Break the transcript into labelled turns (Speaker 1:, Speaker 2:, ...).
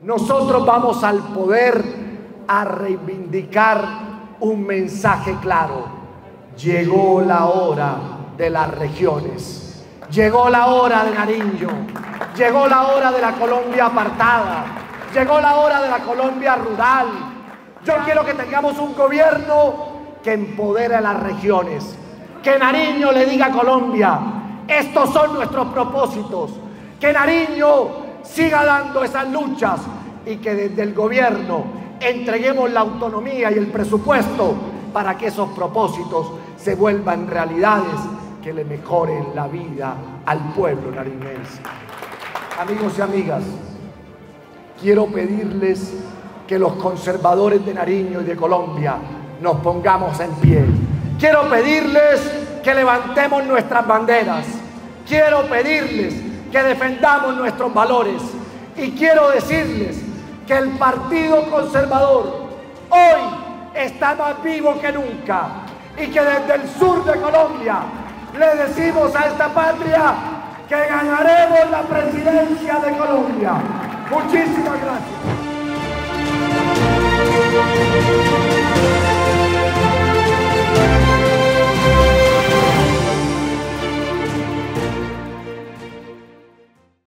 Speaker 1: nosotros vamos al poder a reivindicar un mensaje claro. Llegó la hora de las regiones. Llegó la hora de Nariño. Llegó la hora de la Colombia apartada. Llegó la hora de la Colombia rural. Yo quiero que tengamos un gobierno que empodere a las regiones. Que Nariño le diga a Colombia, estos son nuestros propósitos. Que Nariño siga dando esas luchas y que desde el gobierno entreguemos la autonomía y el presupuesto para que esos propósitos se vuelvan realidades que le mejoren la vida al pueblo nariñense. Amigos y amigas, quiero pedirles que los conservadores de Nariño y de Colombia nos pongamos en pie. Quiero pedirles que levantemos nuestras banderas. Quiero pedirles que defendamos nuestros valores. Y quiero decirles que el Partido Conservador hoy está más vivo que nunca y que desde el sur de Colombia le decimos a esta patria que ganaremos la presidencia de Colombia. Muchísimas